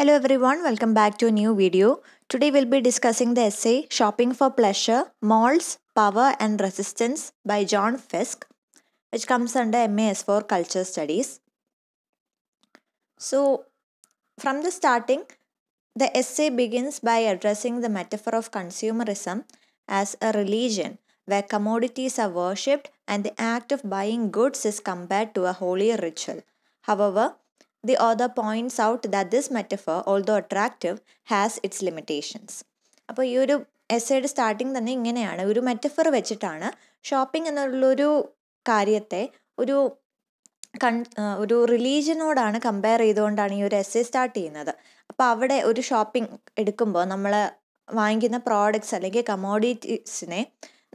Hello everyone, welcome back to a new video. Today we'll be discussing the essay Shopping for Pleasure, Malls, Power and Resistance by John Fisk, which comes under MAS for Culture Studies. So, from the starting, the essay begins by addressing the metaphor of consumerism as a religion where commodities are worshipped and the act of buying goods is compared to a holy ritual. However, the author points out that this metaphor, although attractive, has its limitations. അപ്പോൾ ഈ ഒരു എസ്സേയുടെ starting തന്നെ ഇങ്ങനെയാണ്. ഒരു metaphor വെച്ചിട്ടാണ് shopping എന്നുള്ളൊരു കാര്യത്തെ ഒരു കൺ ഒരു റിലീജിയനോടാണ് കമ്പയർ ചെയ്തുകൊണ്ടാണ് ഈ ഒരു എസ്സേ സ്റ്റാർട്ട് ചെയ്യുന്നത്. അപ്പോൾ അവിടെ ഒരു ഷോപ്പിംഗ് എടുക്കുമ്പോൾ നമ്മൾ വാങ്ങിക്കുന്ന പ്രോഡക്റ്റ്സ് അല്ലെങ്കിൽ കമോഡിറ്റീസിനെ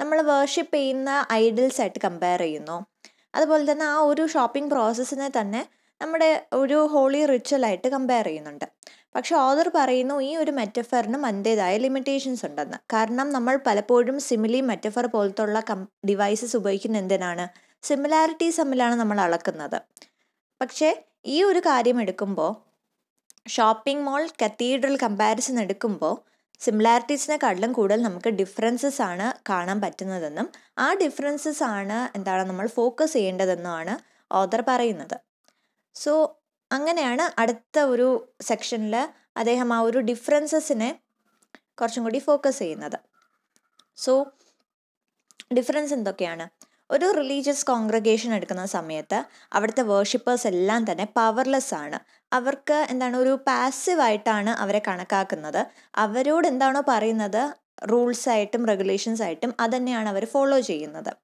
നമ്മൾ വേർഷിപ്പ് ചെയ്യുന്ന ഐഡൽസ് ആയിട്ട് കമ്പയർ ചെയ്യുന്നു. അതുപോലെ തന്നെ ആ ഒരു ഷോപ്പിംഗ് പ്രോസസ്സിനെ തന്നെ നമ്മുടെ ഒരു ഹോളി റിച്വലായിട്ട് കമ്പയർ ചെയ്യുന്നുണ്ട്. പക്ഷേ ഓദർ പറയുന്നു ഈ ഒരു മെറ്റഫറിനും അതിന്റെതായ ലിമിറ്റേഷൻസ് ഉണ്ടെന്ന്. കാരണം നമ്മൾ പലപ്പോഴും സിമിലി മെറ്റഫർ പോലത്തുള്ള കം ഡിവൈസസ് ഉപയോഗിക്കുന്ന എന്തിനാണ്? സിമിലാരിറ്റീസ് തമ്മിലാണ് നമ്മൾ അളക്കുന്നത്. പക്ഷേ ഈ ഒരു കാര്യം എടുക്കുമ്പോൾ ഷോപ്പിംഗ് മോൾ കത്തീഡ്രൽ കമ്പാരിസൺ എടുക്കുമ്പോൾ സിമിലാരിറ്റീസിനെക്കാട്ടിലും കൂടുതൽ നമുക്ക് ഡിഫറൻസസ് ആണ് കാണാൻ പറ്റുന്നതെന്നും ആ ഡിഫറൻസസ് ആണ് എന്താണ് നമ്മൾ ഫോക്കസ് ചെയ്യേണ്ടതെന്നുമാണ് ഓദർ പറയുന്നത്. സോ അങ്ങനെയാണ് അടുത്ത ഒരു സെക്ഷനിൽ അദ്ദേഹം ആ ഒരു ഡിഫറൻസസിനെ കുറച്ചും കൂടി ഫോക്കസ് ചെയ്യുന്നത്. സോ ഡിഫറൻസ് എന്തൊക്കെയാണ്? ഒരു റിലീജിയസ് കോൺഗ്രഗേഷൻ എടുക്കുന്ന സമയത്ത് അവിടുത്തെ വേർഷിപ്പേഴ്സ് എല്ലാം തന്നെ പവർലെസ് ആണ്. അവർക്ക് എന്താണ് ഒരു പാസീവ് ആയിട്ടാണ് അവരെ കണക്കാക്കുന്നത്. അവരോട് എന്താണോ പറയുന്നത്? റൂൾസ് ആയിട്ടും റെഗുലേഷൻസ് ആയിട്ടും അതന്നെയാണ് അവർ ഫോളോ ചെയ്യുന്നത്.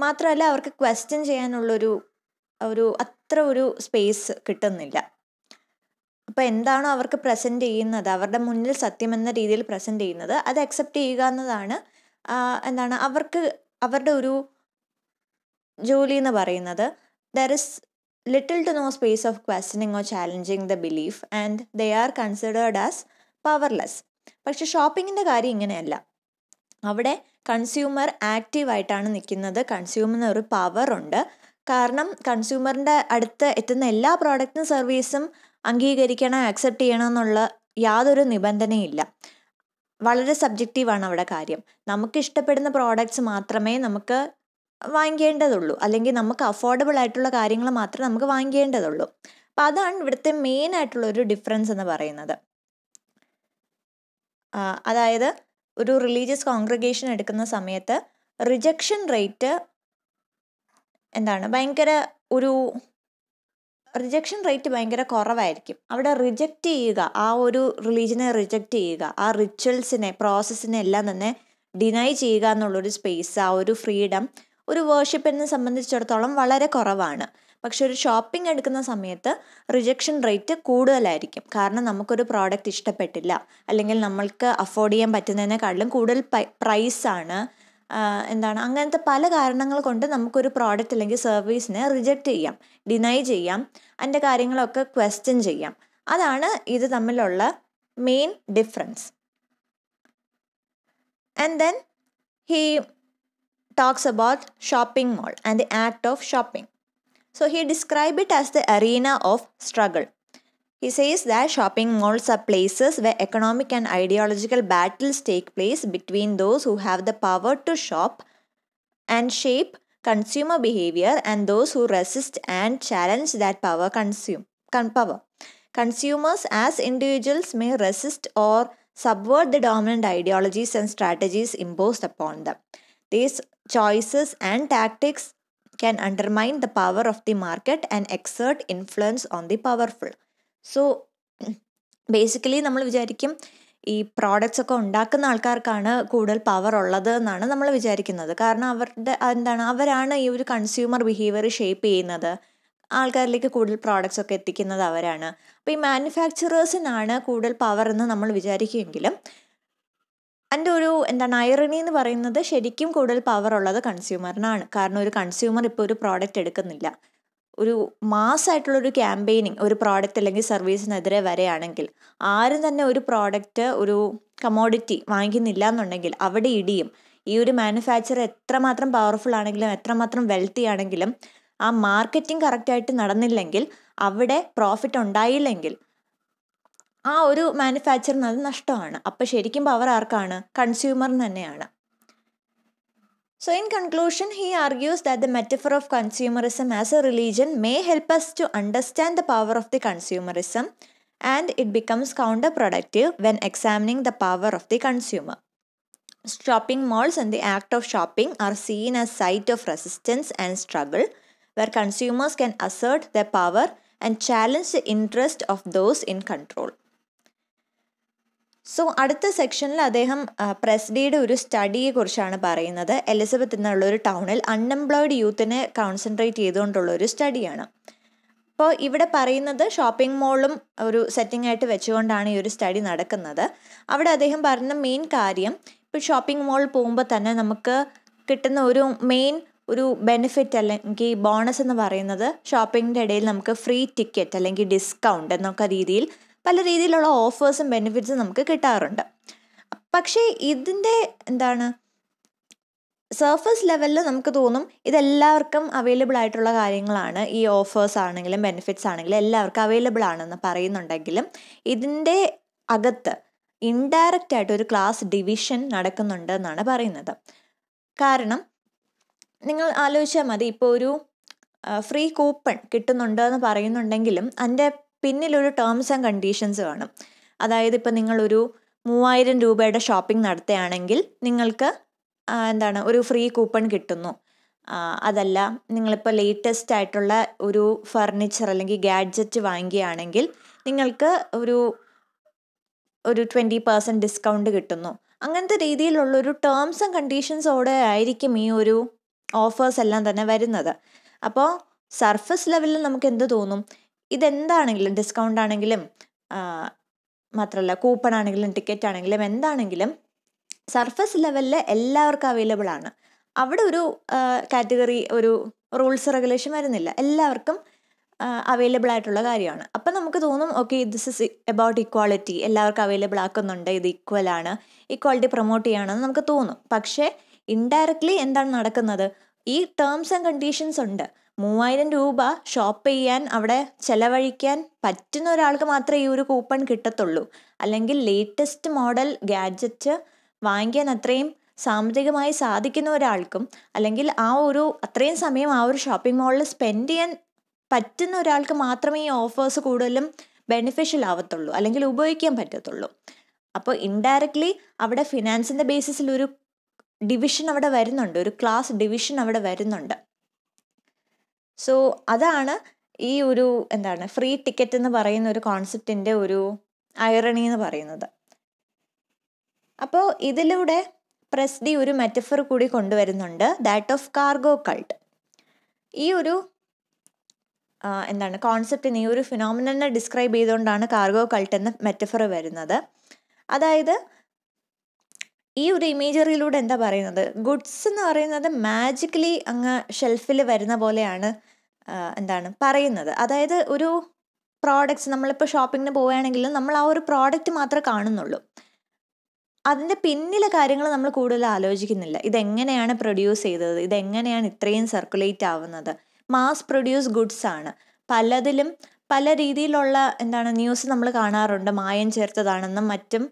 മാത്രമല്ല അവർക്ക് ക്വസ്റ്റ്യൻ ചെയ്യാനുള്ളൊരു ഒരു അത്ര ഒരു സ്പേസ് കിട്ടുന്നില്ല. അപ്പോൾ എന്താണോ അവർക്ക് പ്രസന്റ് ചെയ്യുന്നത് അവരുടെ മുന്നിൽ സത്യം എന്ന രീതിയിൽ പ്രസന്റ് ചെയ്യുന്നത് അത് അക്സെപ്റ്റ് ചെയ്യുക എന്നതാണ് എന്താണ് അവർക്ക് അവരുടെ ഒരു ജോലി എന്ന് പറയുന്നത്. There is little to no space of questioning or challenging the belief and they are considered as powerless പക്ഷെ ഷോപ്പിങ്ങിന്റെ കാര്യം ഇങ്ങനെയല്ല. അവിടെ കൺസ്യൂമർ ആക്റ്റീവായിട്ടാണ് നിൽക്കുന്നത്. കൺസ്യൂമറിന് ഒരു പവർ ഉണ്ട്. കാരണം കൺസ്യൂമറിന്റെ അടുത്ത് എത്തുന്ന എല്ലാ പ്രോഡക്റ്റും സർവീസും അംഗീകരിക്കണം ആക്സെപ്റ്റ് ചെയ്യണം എന്നുള്ള യാതൊരു നിബന്ധനയില്ല. വളരെ സബ്ജക്റ്റീവാണ് അവിടെ കാര്യം. നമുക്ക് ഇഷ്ടപ്പെടുന്ന പ്രോഡക്റ്റ്സ് മാത്രമേ നമുക്ക് വാങ്ങിക്കേണ്ടതുള്ളൂ. അല്ലെങ്കിൽ നമുക്ക് അഫോർഡബിൾ ആയിട്ടുള്ള കാര്യങ്ങൾ മാത്രമേ നമുക്ക് വാങ്ങിക്കേണ്ടതുള്ളൂ. അപ്പം അതാണ് ഇവിടുത്തെ മെയിൻ ആയിട്ടുള്ള ഒരു ഡിഫറൻസ് എന്ന് പറയുന്നത്. അതായത് ഒരു റിലീജിയസ് കോൺഗ്രഗേഷൻ എടുക്കുന്ന സമയത്ത് റിജക്ഷൻ റേറ്റ് എന്താണ്? ഭയങ്കര ഒരു റിജക്ഷൻ റേറ്റ് ഭയങ്കര കുറവായിരിക്കും. അവിടെ റിജക്റ്റ് ചെയ്യുക ആ ഒരു റിലീജിയനെ റിജക്റ്റ് ചെയ്യുക ആ റിച്വൽസിനെ പ്രോസസ്സിനെ എല്ലാം തന്നെ ഡിനൈ ചെയ്യുക എന്നുള്ളൊരു സ്പേസ് ആ ഒരു ഫ്രീഡം ഒരു വേർഷിപ്പിനെ സംബന്ധിച്ചിടത്തോളം വളരെ കുറവാണ്. പക്ഷെ ഒരു ഷോപ്പിംഗ് എടുക്കുന്ന സമയത്ത് റിജക്ഷൻ റേറ്റ് കൂടുതലായിരിക്കും. കാരണം നമുക്കൊരു പ്രോഡക്റ്റ് ഇഷ്ടപ്പെട്ടില്ല. അല്ലെങ്കിൽ നമ്മൾക്ക് അഫോർഡ് ചെയ്യാൻ പറ്റുന്നതിനേക്കാളും കൂടുതൽ പ്രൈസാണ് എന്താണ് അങ്ങനത്തെ പല കാരണങ്ങൾ കൊണ്ട് നമുക്കൊരു പ്രോഡക്റ്റ് അല്ലെങ്കിൽ സർവീസിനെ റിജക്റ്റ് ചെയ്യാം ഡിനൈ ചെയ്യാം അതിന്റെ കാര്യങ്ങളൊക്കെ ക്വസ്റ്റ്യൻ ചെയ്യാം. അതാണ് ഇത് തമ്മിലുള്ള main difference and then he talks about shopping mall and the act of shopping so he describe it as the arena of struggle. He says that shopping malls are places where economic and ideological battles take place between those who have the power to shop and shape consumer behavior and those who resist and challenge that power consume power. Consumers as individuals may resist or subvert the dominant ideologies and strategies imposed upon them. These choices and tactics can undermine the power of the market and exert influence on the powerful. So basically നമ്മൾ വിചാരിക്കും ഈ products ഒക്കെ ഉണ്ടാക്കുന്ന ആൾക്കാർക്കാണ് കൂടുതൽ power ഉള്ളത് എന്നാണ് നമ്മൾ വിചാരിക്കുന്നത്. കാരണം അവരുടെ എന്താണ് അവരാണ് ഈ ഒരു കൺസ്യൂമർ ബിഹേവിയർ ഷേപ്പ് ചെയ്യുന്നത്. ആൾക്കാരിലേക്ക് കൂടുതൽ പ്രോഡക്റ്റ്സ് ഒക്കെ എത്തിക്കുന്നത് അവരാണ്. അപ്പോൾ ഈ മാനുഫാക്ചറേഴ്സിനാണ് കൂടുതൽ പവർ എന്ന് നമ്മൾ വിചാരിക്കുമെങ്കിലും എന്റെ ഒരു എന്താണ് ഐറണി എന്ന് പറയുന്നത് ശരിക്കും കൂടുതൽ പവർ ഉള്ളത് കൺസ്യൂമറിനാണ് കാരണം ഒരു കൺസ്യൂമർ ഇപ്പോൾ ഒരു പ്രോഡക്റ്റ് എടുക്കുന്നില്ല. ഒരു മാസ്സായിട്ടുള്ള ഒരു ക്യാമ്പയിനിങ് ഒരു പ്രോഡക്റ്റ് അല്ലെങ്കിൽ സർവീസിനെതിരെ വരെയാണെങ്കിൽ ആരും തന്നെ ഒരു പ്രോഡക്റ്റ് ഒരു കമോഡിറ്റി വാങ്ങിക്കുന്നില്ല എന്നുണ്ടെങ്കിൽ അവിടെ ഇടിയും. ഈ ഒരു മാനുഫാക്ചർ എത്രമാത്രം പവർഫുൾ ആണെങ്കിലും എത്രമാത്രം വെൽത്തി ആണെങ്കിലും ആ മാർക്കറ്റിംഗ് കറക്റ്റായിട്ട് നടന്നില്ലെങ്കിൽ അവിടെ പ്രോഫിറ്റ് ഉണ്ടായില്ലെങ്കിൽ ആ ഒരു മാനുഫാക്ചറിന് അത് നഷ്ടമാണ്. അപ്പോൾ ശരിക്കും പവർ ആർക്കാണ്? കൺസ്യൂമറിന് തന്നെയാണ്. So, in conclusion, he argues that the metaphor of consumerism as a religion may help us to understand the power of the consumerism and it becomes counterproductive when examining the power of the consumer. Shopping malls and the act of shopping are seen as site of resistance and struggle where consumers can assert their power and challenge the interest of those in control. So അടുത്ത സെക്ഷനിൽ അദ്ദേഹം പ്രസ്ഡിയുടെ ഒരു സ്റ്റഡിയെ കുറിച്ചാണ് പറയുന്നത്. Elizabeth എന്നുള്ള ഒരു ടൗണിൽ unemployed യൂത്തിനെ concentrate ചെയ്തുകൊണ്ടുള്ള ഒരു സ്റ്റഡിയാണ് അപ്പോൾ ഇവിടെ പറയുന്നത് ഷോപ്പിംഗ് മോളും ഒരു സെറ്റിംഗ് ആയിട്ട് വെച്ചുകൊണ്ടാണ് ഈ ഒരു സ്റ്റഡി നടക്കുന്നത്. അവിടെ അദ്ദേഹം പറഞ്ഞ മെയിൻ കാര്യം ഇപ്പോൾ ഷോപ്പിംഗ് മോൾ പോകുമ്പോൾ തന്നെ നമുക്ക് കിട്ടുന്ന ഒരു മെയിൻ ഒരു ബെനിഫിറ്റ് അല്ലെങ്കിൽ ബോണസ് എന്ന് പറയുന്നത് ഷോപ്പിങ്ങിന്റെ ഇടയിൽ നമുക്ക് ഫ്രീ ടിക്കറ്റ് അല്ലെങ്കിൽ ഡിസ്കൗണ്ട് എന്നൊക്കെ രീതിയിൽ പല രീതിയിലുള്ള ഓഫേഴ്സും ബെനിഫിറ്റ്സും നമുക്ക് കിട്ടാറുണ്ട്. പക്ഷേ ഇതിന്റെ എന്താണ്? സർഫസ് ലെവലിൽ നമുക്ക് തോന്നും ഇതെല്ലാവർക്കും അവൈലബിൾ ആയിട്ടുള്ള കാര്യങ്ങളാണ്. ഈ ഓഫേഴ്സ് ആണെങ്കിലും ബെനിഫിറ്റ്സ് ആണെങ്കിലും എല്ലാവർക്കും അവൈലബിൾ ആണെന്ന് പറയുന്നുണ്ടെങ്കിലും ഇതിന്റെ അകത്ത് ഇൻഡയറക്റ്റ് ആയിട്ട് ഒരു ക്ലാസ് ഡിവിഷൻ നടക്കുന്നുണ്ട് എന്നാണ് പറയുന്നത്. കാരണം നിങ്ങൾ ആലോചിച്ചാൽ മതി ഇപ്പോൾ ഒരു ഫ്രീ കൂപ്പൺ കിട്ടുന്നുണ്ട് എന്ന് പറയുന്നുണ്ടെങ്കിലും അതിന്റെ പിന്നിലൊരു ടേംസ് ആൻഡ് കണ്ടീഷൻസ് കാണും അതായത് ഇപ്പം നിങ്ങളൊരു മൂവായിരം രൂപയുടെ ഷോപ്പിംഗ് നടത്തുകയാണെങ്കിൽ നിങ്ങൾക്ക് എന്താണ് ഒരു ഫ്രീ കൂപ്പൺ കിട്ടുന്നു. അതല്ല നിങ്ങളിപ്പോൾ ലേറ്റസ്റ്റ് ആയിട്ടുള്ള ഒരു ഫർണിച്ചർ അല്ലെങ്കിൽ ഗാഡ്ജറ്റ് വാങ്ങിക്കുകയാണെങ്കിൽ നിങ്ങൾക്ക് ഒരു ഒരു ട്വന്റി പെർസെന്റ് ഡിസ്കൗണ്ട് കിട്ടുന്നു. അങ്ങനത്തെ രീതിയിലുള്ളൊരു ടേംസ് ആൻഡ് കണ്ടീഷൻസോടെ ആയിരിക്കും ഈ ഒരു ഓഫേഴ്സ് എല്ലാം തന്നെ വരുന്നത്. അപ്പോൾ സർഫസ് ലെവലിൽ നമുക്ക് എന്ത് തോന്നും? ഇതെന്താണെങ്കിലും ഡിസ്കൗണ്ട് ആണെങ്കിലും മാത്രമല്ല കൂപ്പൺ ആണെങ്കിലും ടിക്കറ്റ് ആണെങ്കിലും എന്താണെങ്കിലും സർഫസ് ലെവലിൽ എല്ലാവർക്കും അവൈലബിൾ ആണ്. അവിടെ ഒരു കാറ്റഗറി ഒരു റൂൾസ് റെഗുലേഷൻ വരുന്നില്ല. എല്ലാവർക്കും അവൈലബിൾ ആയിട്ടുള്ള കാര്യമാണ്. അപ്പം നമുക്ക് തോന്നും okay this is about equality എല്ലാവർക്കും അവൈലബിൾ ആക്കുന്നുണ്ട് ഇത് ഈക്വൽ ആണ്. ഇക്വാളിറ്റി പ്രൊമോട്ട് ചെയ്യണമെന്ന് നമുക്ക് തോന്നും. പക്ഷേ ഇൻഡയറക്ട്ലി എന്താണ് നടക്കുന്നത്? ഈ ടേംസ് ആൻഡ് കണ്ടീഷൻസ് ഉണ്ട്. മൂവായിരം രൂപ ഷോപ്പ് ചെയ്യാൻ അവിടെ ചെലവഴിക്കാൻ പറ്റുന്ന ഒരാൾക്ക് മാത്രമേ ഈ ഒരു കൂപ്പൺ കിട്ടത്തുള്ളൂ. അല്ലെങ്കിൽ ലേറ്റസ്റ്റ് മോഡൽ ഗാഡ്ജറ്റ് വാങ്ങിക്കാൻ അത്രയും സാമ്പത്തികമായി സാധിക്കുന്ന ഒരാൾക്കും അല്ലെങ്കിൽ ആ ഒരു അത്രയും സമയം ആ ഒരു ഷോപ്പിംഗ് മോളിൽ സ്പെൻഡ് ചെയ്യാൻ പറ്റുന്ന ഒരാൾക്ക് മാത്രമേ ഈ ഓഫേഴ്സ് കൂടുതലും ബെനിഫിഷ്യൽ ആവത്തുള്ളൂ അല്ലെങ്കിൽ ഉപയോഗിക്കാൻ പറ്റത്തുള്ളൂ. അപ്പോൾ ഇൻഡയറക്ട്ലി അവിടെ ഫിനാൻസിന്റെ ബേസിസിൽ ഒരു ഡിവിഷൻ അവിടെ വരുന്നുണ്ട് ഒരു ക്ലാസ് ഡിവിഷൻ അവിടെ വരുന്നുണ്ട്. സോ അതാണ് ഈ ഒരു എന്താണ് ഫ്രീ ടിക്കറ്റ് എന്ന് പറയുന്ന ഒരു കോൺസെപ്റ്റിന്റെ ഒരു ഐറണി എന്ന് പറയുന്നത്. അപ്പോൾ ഇതിലൂടെ പ്രസ്ഡി ഒരു മെറ്റഫർ കൂടി കൊണ്ടുവരുന്നുണ്ട് ദാറ്റ് ഓഫ് കാർഗോ കൾട്ട് ഈ ഒരു എന്താണ് കോൺസെപ്റ്റിന് ഈ ഒരു ഫിനോമിനെ ഡിസ്ക്രൈബ് ചെയ്തുകൊണ്ടാണ് കാർഗോ കൾട്ട് എന്ന മെറ്റഫർ വരുന്നത്. അതായത് ഈ ഒരു ഇമേജറിയിലൂടെ എന്താ പറയുന്നത്? ഗുഡ്സ് എന്ന് പറയുന്നത് മാജിക്കലി അങ്ങ് ഷെൽഫിൽ വരുന്ന പോലെയാണ് എന്താണ് പറയുന്നത്. അതായത് ഒരു പ്രോഡക്റ്റ്സ് നമ്മളിപ്പോൾ ഷോപ്പിങ്ങിന് പോവുകയാണെങ്കിലും നമ്മൾ ആ ഒരു പ്രോഡക്റ്റ് മാത്രമേ കാണുന്നുള്ളൂ. അതിന്റെ പിന്നിലെ കാര്യങ്ങൾ നമ്മൾ കൂടുതൽ ആലോചിക്കുന്നില്ല. ഇതെങ്ങനെയാണ് പ്രൊഡ്യൂസ് ചെയ്തത്? ഇതെങ്ങനെയാണ് ഇത്രയും സർക്കുലേറ്റ് ആവുന്നത്? മാസ് പ്രൊഡ്യൂസ് ഗുഡ്സ് ആണ്. പലതിലും പല രീതിയിലുള്ള എന്താണ് ന്യൂസ് നമ്മൾ കാണാറുണ്ട്. മായം ചേർത്തതാണെന്നും മറ്റും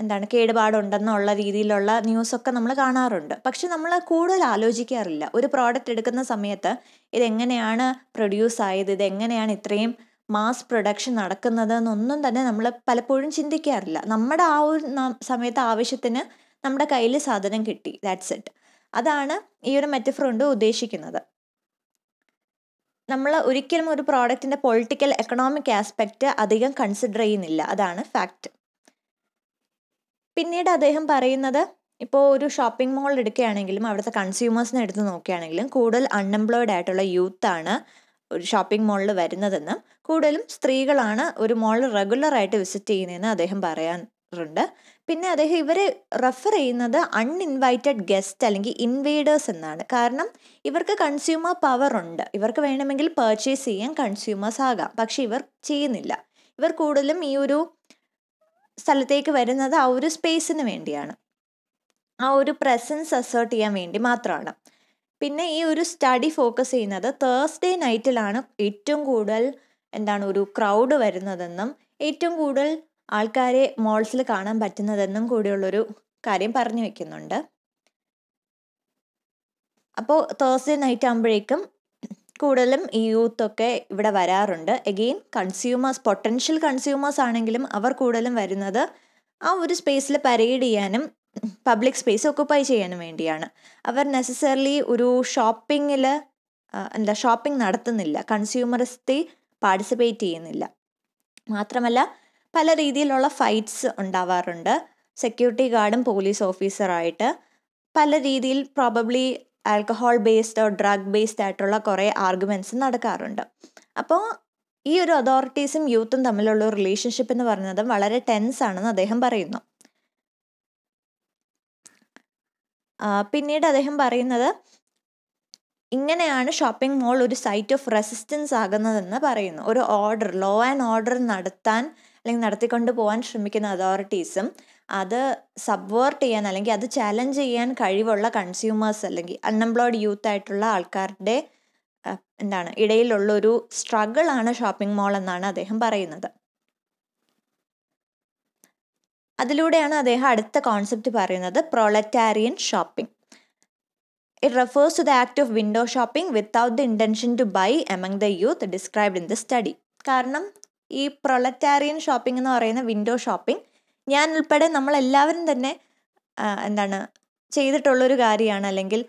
എന്താണ് കേടുപാടുണ്ടെന്നുള്ള രീതിയിലുള്ള ന്യൂസൊക്കെ നമ്മൾ കാണാറുണ്ട്. പക്ഷെ നമ്മൾ കൂടുതൽ ആലോചിക്കാറില്ല. ഒരു പ്രോഡക്റ്റ് എടുക്കുന്ന സമയത്ത് ഇതെങ്ങനെയാണ് പ്രൊഡ്യൂസ് ആയത് ഇതെങ്ങനെയാണ് ഇത്രയും മാസ് പ്രൊഡക്ഷൻ നടക്കുന്നത് എന്നൊന്നും തന്നെ നമ്മൾ പലപ്പോഴും ചിന്തിക്കാറില്ല. നമ്മുടെ ആ ഒരു സമയത്ത് ആവശ്യത്തിന് നമ്മുടെ കയ്യിൽ സാധനം കിട്ടി. ദാറ്റ്സ് ഇറ്റ് അതാണ് ഈ ഒരു മെറ്റഫർ കൊണ്ട് ഉദ്ദേശിക്കുന്നത്. നമ്മൾ ഒരിക്കലും ഒരു പ്രോഡക്റ്റിന്റെ പൊളിറ്റിക്കൽ എക്കണോമിക് ആസ്പെക്റ്റ് അധികം കൺസിഡർ ചെയ്യുന്നില്ല. അതാണ് ഫാക്റ്റ് പിന്നീട് അദ്ദേഹം പറയുന്നത് ഇപ്പോൾ ഒരു ഷോപ്പിംഗ് മോൾ എടുക്കുകയാണെങ്കിലും അവിടുത്തെ കൺസ്യൂമേഴ്സിനെ എടുത്ത് നോക്കുകയാണെങ്കിലും കൂടുതൽ അൺഎംപ്ലോയിഡ് ആയിട്ടുള്ള യൂത്താണ് ഒരു ഷോപ്പിംഗ് മോളിൽ വരുന്നതെന്നും. കൂടുതലും സ്ത്രീകളാണ് ഒരു മോൾ റെഗുലറായിട്ട് വിസിറ്റ് ചെയ്യുന്നതെന്ന് അദ്ദേഹം പറയാറുണ്ട്. പിന്നെ അദ്ദേഹം ഇവരെ റെഫർ ചെയ്യുന്നത് അൺഇൻവൈറ്റഡ് ഗസ്റ്റ് അല്ലെങ്കിൽ ഇൻവേഡേഴ്സ് എന്നാണ്. കാരണം ഇവർക്ക് കൺസ്യൂമർ പവർ ഉണ്ട്. ഇവർക്ക് വേണമെങ്കിൽ പർച്ചേസ് ചെയ്യാൻ കൺസ്യൂമേഴ്സ് ആകാം. പക്ഷെ ഇവർ ചെയ്യുന്നില്ല. ഇവർ കൂടുതലും ഈ ഒരു സ്ഥലത്തേക്ക് വരുന്നത് ആ ഒരു സ്പേസിന് വേണ്ടിയാണ്. ആ ഒരു പ്രസൻസ് അസേർട്ട് ചെയ്യാൻ വേണ്ടി മാത്രമാണ്. പിന്നെ ഈ ഒരു സ്റ്റഡി ഫോക്കസ് ചെയ്യുന്നത് തേഴ്സ്ഡേ നൈറ്റിലാണ് ഏറ്റവും കൂടുതൽ എന്താണ് ഒരു ക്രൗഡ് വരുന്നതെന്നും ഏറ്റവും കൂടുതൽ ആൾക്കാരെ മോൾസിൽ കാണാൻ പറ്റുന്നതെന്നും കൂടിയുള്ളൊരു കാര്യം പറഞ്ഞു വെക്കുന്നുണ്ട്. അപ്പോൾ തേഴ്സ്ഡേ നൈറ്റ് ആകുമ്പോഴേക്കും കൂടുതലും ഈ യൂത്തൊക്കെ ഇവിടെ വരാറുണ്ട്. എഗെയിൻ കൺസ്യൂമേഴ്സ് പൊട്ടൻഷ്യൽ കൺസ്യൂമേഴ്സ് ആണെങ്കിലും അവർ കൂടുതലും വരുന്നത് ആ ഒരു സ്പേസിൽ പരേഡ് ചെയ്യാനും പബ്ലിക് സ്പേസ് ഒക്കുപ്പൈ ചെയ്യാനും വേണ്ടിയാണ്. അവർ നെസസറിലി ഒരു ഷോപ്പിങ്ങിൽ എന്താ ഷോപ്പിംഗ് നടത്തുന്നില്ല. കൺസ്യൂമറിസ്റ്റി പാർട്ടിസിപ്പേറ്റ് ചെയ്യുന്നില്ല. മാത്രമല്ല പല രീതിയിലുള്ള ഫൈറ്റ്സ് ഉണ്ടാവാറുണ്ട്. സെക്യൂരിറ്റി ഗാർഡും പോലീസ് ഓഫീസറായിട്ട് പല രീതിയിൽ probably alcohol based drug based ആയിട്ടുള്ള കുറേ ആർഗ്യുമെന്റ്സ് നടക്കാറുണ്ട്. അപ്പോൾ ഈ ഒരു അതോറിറ്റീസും യൂത്തും തമ്മിലുള്ള റിലേഷൻഷിപ്പ് എന്ന് പറയുന്നത് വളരെ ടെൻസ് ആണെന്ന് അദ്ദേഹം പറയുന്നു. പിന്നീട് അദ്ദേഹം പറയുന്നത് ഇങ്ങനെയാണ് ഷോപ്പിംഗ് മോൾ ഒരു സൈറ്റ് ഓഫ് റെസിസ്റ്റൻസ് ആകുന്നതെന്ന് പറയുന്നു. ഒരു ഓർഡർ ലോ ആൻഡ് ഓർഡർ നടത്താൻ അല്ലെങ്കിൽ നടത്തിക്കൊണ്ട് പോകാൻ ശ്രമിക്കുന്ന അതോറിറ്റീസും അത് സബ്വേർട്ട് ചെയ്യാൻ അല്ലെങ്കിൽ അത് ചാലഞ്ച് ചെയ്യാൻ കഴിവുള്ള കൺസ്യൂമേഴ്സ് അല്ലെങ്കിൽ അൺഎംപ്ലോയ്ഡ് യൂത്ത് ആയിട്ടുള്ള ആൾക്കാരുടെ എന്താണ് ഇടയിലുള്ള ഒരു സ്ട്രഗിൾ ആണ് ഷോപ്പിംഗ് മോൾ എന്നാണ് അദ്ദേഹം പറയുന്നത്. അതിലൂടെയാണ് അദ്ദേഹം അടുത്ത കോൺസെപ്റ്റ് പറയുന്നത് proletarian shopping. It refers to the act of window shopping without the intention to buy among the youth described in the study കാരണം ഈ പ്രൊളറ്റാരിയൻ ഷോപ്പിംഗ് എന്ന് പറയുന്ന വിൻഡോ ഷോപ്പിംഗ്. ഞാൻ ഉൾപ്പെടെ നമ്മളെല്ലാവരും തന്നെ എന്താണ് ചെയ്തിട്ടുള്ളൊരു കാര്യമാണ്. അല്ലെങ്കിൽ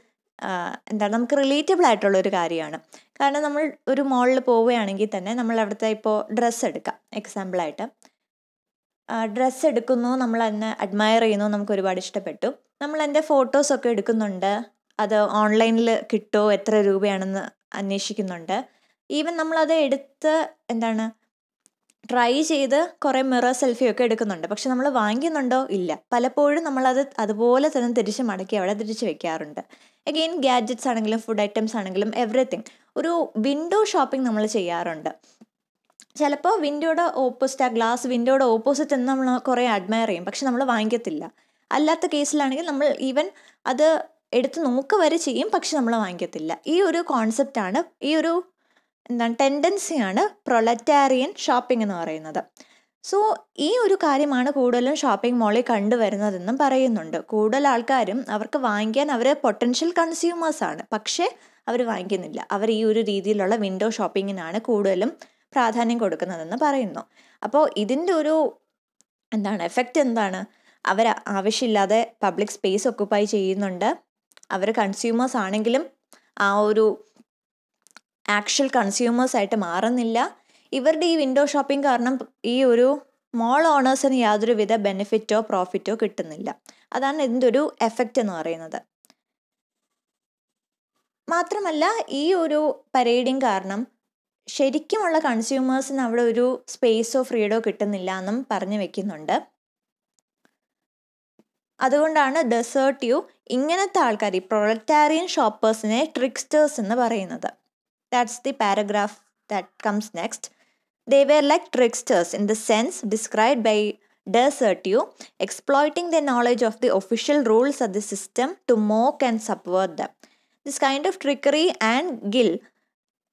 എന്താണ് നമുക്ക് റിലേറ്റബിൾ ആയിട്ടുള്ള ഒരു കാര്യമാണ്. കാരണം നമ്മൾ ഒരു മോളിൽ പോവുകയാണെങ്കിൽ തന്നെ നമ്മൾ അവിടുത്തെ ഇപ്പോൾ ഡ്രസ്സ് എടുക്കാം. എക്സാമ്പിളായിട്ട് ഡ്രസ്സ് എടുക്കുന്നു നമ്മൾ അതിനെ അഡ്മയർ ചെയ്യുന്നു നമുക്ക് ഒരുപാട് ഇഷ്ടപ്പെട്ടു. നമ്മൾ എന്റെ ഫോട്ടോസൊക്കെ എടുക്കുന്നുണ്ട്. അത് ഓൺലൈനിൽ കിട്ടുമോ എത്ര രൂപയാണെന്ന് അന്വേഷിക്കുന്നുണ്ട്. ഈവൻ നമ്മളത് എടുത്ത് എന്താണ് ട്രൈ ചെയ്ത് കുറേ മിറർ സെൽഫി ഒക്കെ എടുക്കുന്നുണ്ട്. പക്ഷെ നമ്മൾ വാങ്ങിക്കുന്നുണ്ടോ? ഇല്ല. പലപ്പോഴും നമ്മളത് അതുപോലെ തന്നെ തിരിച്ച് മടക്കി അവിടെ തിരിച്ച് വെക്കാറുണ്ട്. അഗെയിൻ ഗാഡ്ജറ്റ്സ് ആണെങ്കിലും ഫുഡ് ഐറ്റംസ് ആണെങ്കിലും എവറിത്തിങ് ഒരു വിൻഡോ ഷോപ്പിംഗ് നമ്മൾ ചെയ്യാറുണ്ട്. ചിലപ്പോൾ വിൻഡോയുടെ ഓപ്പോസിറ്റ് ആ ഗ്ലാസ് വിൻഡോയുടെ ഓപ്പോസിറ്റ് എന്ന് നമ്മൾ കുറേ അഡ്മയർ ചെയ്യും. പക്ഷെ നമ്മൾ വാങ്ങിക്കത്തില്ല. അല്ലാത്ത കേസിലാണെങ്കിൽ നമ്മൾ ഈവൻ അത് എടുത്ത് നോക്കുക വരെ ചെയ്യും. പക്ഷെ നമ്മൾ വാങ്ങിക്കത്തില്ല. ഈ ഒരു കോൺസെപ്റ്റാണ് ഈ ഒരു എന്താണ് ടെൻഡൻസിയാണ് പ്രൊലറ്റാരിയൻ ഷോപ്പിംഗ് എന്ന് പറയുന്നത്. സോ ഈ ഒരു കാര്യമാണ് കൂടുതലും ഷോപ്പിംഗ് മോളിൽ കണ്ടുവരുന്നതെന്നും പറയുന്നുണ്ട്. കൂടുതൽ ആൾക്കാരും അവർക്ക് വാങ്ങിക്കാൻ അവർ പൊട്ടൻഷ്യൽ കൺസ്യൂമേഴ്സാണ് പക്ഷേ അവർ വാങ്ങിക്കുന്നില്ല. അവർ ഈ ഒരു രീതിയിലുള്ള വിൻഡോ ഷോപ്പിങ്ങിനാണ് കൂടുതലും പ്രാധാന്യം കൊടുക്കുന്നതെന്ന് പറയുന്നു. അപ്പോൾ ഇതിന്റെ ഒരു എന്താണ് എഫക്റ്റ് എന്താണ്? അവർ ആവശ്യമില്ലാതെ പബ്ലിക് സ്പേസ് ഒക്കുപ്പൈ ചെയ്യുന്നുണ്ട്. അവർ കൺസ്യൂമേഴ്സ് ആണെങ്കിലും ആ ഒരു ആക്ച്വൽ കൺസ്യൂമേഴ്സ് ആയിട്ട് മാറുന്നില്ല. ഇവരുടെ ഈ വിൻഡോ ഷോപ്പിംഗ് കാരണം ഈ ഒരു മോൾ ഓണേഴ്സിന് യാതൊരുവിധ ബെനിഫിറ്റോ പ്രോഫിറ്റോ കിട്ടുന്നില്ല. അതാണ് ഇതിന്റെ ഒരു എഫക്റ്റ് എന്ന് പറയുന്നത്. മാത്രമല്ല ഈ ഒരു പരേഡിങ് കാരണം ശരിക്കുമുള്ള കൺസ്യൂമേഴ്സിന് അവിടെ ഒരു സ്പേസോ ഫ്രീഡോ കിട്ടുന്നില്ല എന്നും പറഞ്ഞു വെക്കുന്നുണ്ട്. അതുകൊണ്ടാണ് ഡെസേർട്ട്യൂ ഇങ്ങനത്തെ ആൾക്കാർ ഈ പ്രൊളറ്റാരിയൻ ഷോപ്പേഴ്സിനെ ട്രിക്സ്റ്റേഴ്സ് എന്ന് പറയുന്നത്. That's the paragraph that comes next they were like tricksters in the sense described by de Certeau exploiting the knowledge of the official rules of the system to mock and subvert them this kind of trickery and guile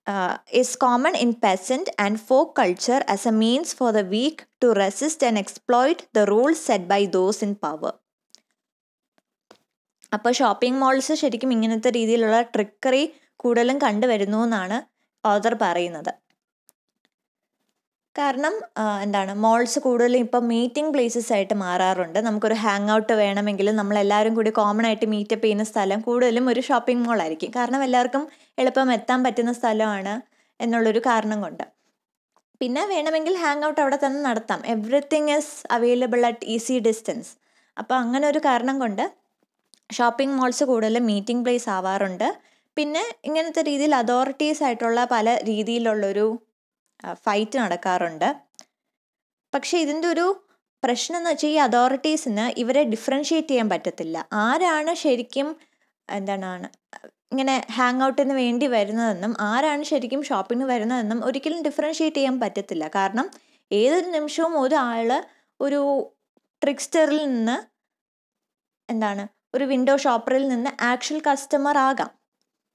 uh, is common in peasant and folk culture as a means for the weak to resist and exploit the rules set by those in power. അപ്പോൾ shopping malls ശരിക്കും ഇങ്ങനത്തെ രീതിയിലുള്ള ട്രിക്കറി കൂടുതലും കണ്ടുവരുന്നു എന്നാണ് author പറയുന്നത്. കാരണം എന്താണ് മോൾസ് കൂടുതലും ഇപ്പം മീറ്റിംഗ് പ്ലേസസ് ആയിട്ട് മാറാറുണ്ട്. നമുക്കൊരു ഹാങ് ഔട്ട് വേണമെങ്കിൽ നമ്മളെല്ലാവരും കൂടി കോമൺ ആയിട്ട് മീറ്റപ്പ് ചെയ്യുന്ന സ്ഥലം കൂടുതലും ഒരു ഷോപ്പിംഗ് മോൾ ആയിരിക്കും. കാരണം എല്ലാവർക്കും എളുപ്പം എത്താൻ പറ്റുന്ന സ്ഥലമാണ് എന്നുള്ളൊരു കാരണം കൊണ്ട്. പിന്നെ വേണമെങ്കിൽ ഹാങ് ഔട്ട് അവിടെ തന്നെ നടത്താം. Everything is available at easy distance അപ്പോൾ അങ്ങനെ ഒരു കാരണം കൊണ്ട് ഷോപ്പിംഗ് മോൾസ് കൂടുതലും മീറ്റിംഗ് പ്ലേസ് ആവാറുണ്ട്. പിന്നെ ഇങ്ങനത്തെ രീതിയിൽ അതോറിറ്റീസ് ആയിട്ടുള്ള പല രീതിയിലുള്ളൊരു ഫൈറ്റ് നടക്കാറുണ്ട്. പക്ഷേ ഇതിന്റെ ഒരു പ്രശ്നം എന്ന് വെച്ചാൽ ഈ അതോറിറ്റീസിന് ഇവരെ ഡിഫറൻഷ്യേറ്റ് ചെയ്യാൻ പറ്റത്തില്ല. ആരാണ് ശരിക്കും എന്താണ് ഇങ്ങനെ ഹാങ് ഔട്ടിന് വേണ്ടി വരുന്നതെന്നും ആരാണ് ശരിക്കും ഷോപ്പിങ്ങിന് വരുന്നതെന്നും ഒരിക്കലും ഡിഫറൻഷ്യേറ്റ് ചെയ്യാൻ പറ്റത്തില്ല. കാരണം ഏതൊരു നിമിഷവും ഒരാൾ ഒരു ട്രിക്സ്റ്ററിൽ നിന്ന് എന്താണ് ഒരു വിൻഡോ ഷോപ്പറിൽ നിന്ന് ആക്ച്വൽ കസ്റ്റമർ ആകാം.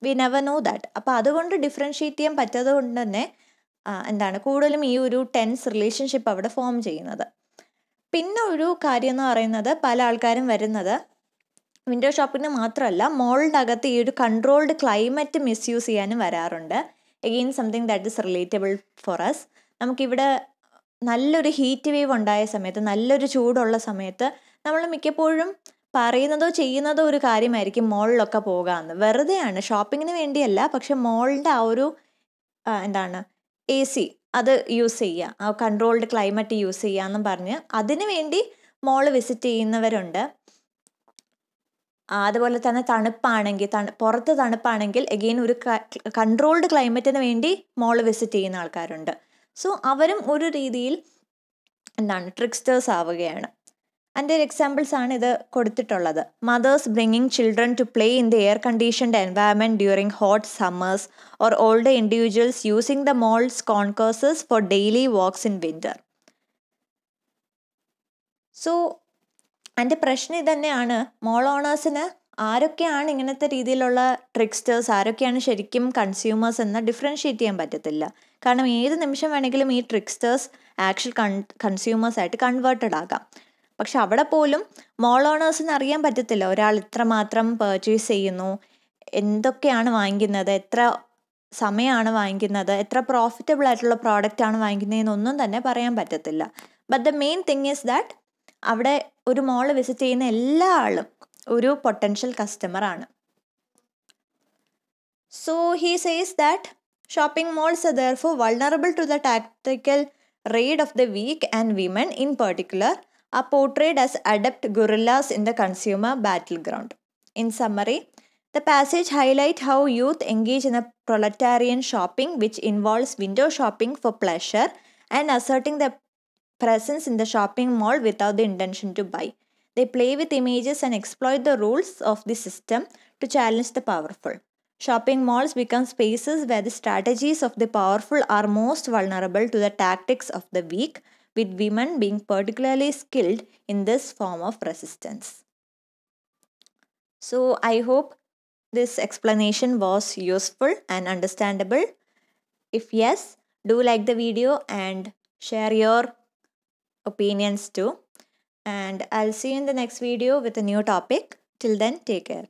വി നെവർ നോ ദാറ്റ് അപ്പോൾ അതുകൊണ്ട് ഡിഫറൻഷ്യേറ്റ് ചെയ്യാൻ പറ്റാത്തത് കൊണ്ട് തന്നെ എന്താണ് കൂടുതലും ഈ ഒരു ടെൻസ് റിലേഷൻഷിപ്പ് അവിടെ ഫോം ചെയ്യുന്നത്. പിന്നെ ഒരു കാര്യം എന്ന് പറയുന്നത് പല ആൾക്കാരും വരുന്നത് വിൻഡോ ഷോപ്പിന് മാത്രമല്ല മോളിന്റെ അകത്ത് ഈ ഒരു കൺട്രോൾഡ് ക്ലൈമറ്റ് മിസ്യൂസ് ചെയ്യാനും വരാറുണ്ട്. Again something that is relatable for us നമുക്കിവിടെ നല്ലൊരു ഹീറ്റ് വേവ് ഉണ്ടായ സമയത്ത് നല്ലൊരു ചൂടുള്ള സമയത്ത് നമ്മൾ മിക്കപ്പോഴും പറയുന്നതോ ചെയ്യുന്നതോ ഒരു കാര്യമായിരിക്കും മോളിലൊക്കെ പോകാമെന്ന് വെറുതെയാണ്. ഷോപ്പിങ്ങിന് വേണ്ടിയല്ല പക്ഷെ മോളിന്റെ ആ ഒരു എന്താണ് എ സി അത് യൂസ് ചെയ്യുക. ആ കൺട്രോൾഡ് ക്ലൈമറ്റ് യൂസ് ചെയ്യുക എന്നും പറഞ്ഞ് അതിനു വേണ്ടി മോൾ വിസിറ്റ് ചെയ്യുന്നവരുണ്ട്. അതുപോലെ തന്നെ തണുപ്പാണെങ്കിൽ തണു പുറത്ത് തണുപ്പാണെങ്കിൽ എഗെയിൻ ഒരു കൺട്രോൾഡ് ക്ലൈമറ്റിന് വേണ്ടി മോൾ വിസിറ്റ് ചെയ്യുന്ന ആൾക്കാരുണ്ട്. സോ അവരും ഒരു രീതിയിൽ എന്താണ് ട്രിക്സ്റ്റേഴ്സ് ആവുകയാണ്. അതിന്റെ ഒരു എക്സാമ്പിൾസ് ആണ് ഇത് കൊടുത്തിട്ടുള്ളത്. Mothers bringing children to play in the air conditioned environment during hot summers or old individuals using the malls concourses for daily walks in winter so എന്റെ പ്രശ്നം ഇതന്നെയാണ്. മോൾ ഓണേഴ്സിന് ആരൊക്കെയാണ് ഇങ്ങനത്തെ രീതിയിലുള്ള ട്രിക്സ്റ്റേഴ്സ് ആരൊക്കെയാണ് ശരിക്കും കൺസ്യൂമേഴ്സ് എന്ന് ഡിഫറൻഷ്യേറ്റ് ചെയ്യാൻ പറ്റത്തില്ല. കാരണം ഏത് നിമിഷം വേണമെങ്കിലും ഈ ട്രിക്സ്റ്റേഴ്സ് ആക്ച്വൽ കൺ കൺസ്യൂമേഴ്സ് ആയിട്ട് കൺവേർട്ടഡ് ആകാം. പക്ഷെ അവിടെ പോലും മോൾ ഓണേഴ്സിന് അറിയാൻ പറ്റത്തില്ല. ഒരാൾ ഇത്രമാത്രം പർച്ചേസ് ചെയ്യുന്നു. എന്തൊക്കെയാണ് വാങ്ങിക്കുന്നത്? എത്ര സമയമാണ് വാങ്ങിക്കുന്നത്? എത്ര പ്രോഫിറ്റബിൾ ആയിട്ടുള്ള പ്രോഡക്റ്റ് ആണ് വാങ്ങിക്കുന്നതെന്നൊന്നും തന്നെ പറയാൻ പറ്റത്തില്ല. But the main thing is that അവിടെ ഒരു മോൾ വിസിറ്റ് ചെയ്യുന്ന എല്ലാ ആളും ഒരു പൊട്ടൻഷ്യൽ കസ്റ്റമർ ആണ്. So he says that shopping malls are therefore vulnerable to the tactical raid of the weak and women in particular are portrayed as adept guerrillas in the consumer battleground. In summary, the passage highlight how youth engage in a proletarian shopping which involves window shopping for pleasure and asserting their presence in the shopping mall without the intention to buy. They play with images and exploit the rules of the system to challenge the powerful. Shopping malls become spaces where the strategies of the powerful are most vulnerable to the tactics of the weak, with women being particularly skilled in this form of resistance. So, I hope this explanation was useful and understandable. If yes, do like the video and share your opinions too. And I'll see you in the next video with a new topic. Till then, take care.